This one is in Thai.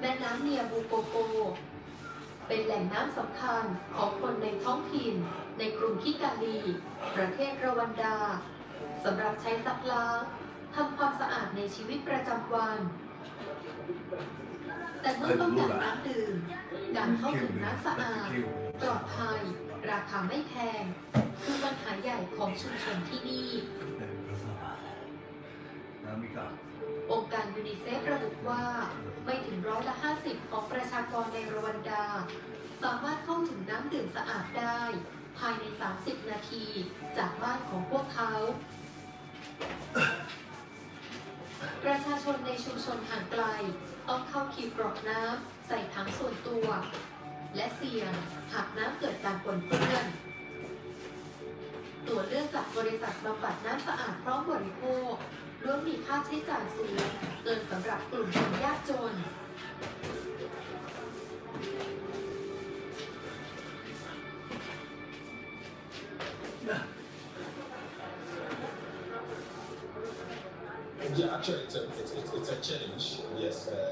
แม่น้ำเนียบูโกโก เป็นแหล่งน้ำสำคัญของคนในท้องถิ่น ในกรุงคิกาลี ประเทศรวันดาสำหรับใช้ซักล้างทำความสะอาดในชีวิตประจำวัน แต่เมื่อต้องการน้ำดื่มการเข้าถึงน้ำสะอาดปลอดภัย ราคาไม่แพง คือปัญหาใหญ่ของชุมชนที่นี่ องค์การยูนิเซฟระบุว่า ไม่ถึงร้อยละ 50 ของประชากรในรวันดา สามารถเข้าถึงน้ำดื่มสะอาดได้ ภายใน 30 นาที จากบ้านของพวกเขา ประชาชนในชุมชนห่างไกล ต้องเข้าคิวกรอกน้ำใส่ถังส่วนตัว และเสี่ยงหากน้ำเกิดการปนเปื้อนตัวเลือกจากบริษัทบำบัดน้ำสะอาดพร้อมบริโภค ล้วนมีค่าใช้จ่ายสูงเกินสำหรับกลุ่มคนยากจน Yeah, actually, it's a, it's, it's, it's a challenge. Yes. Uh,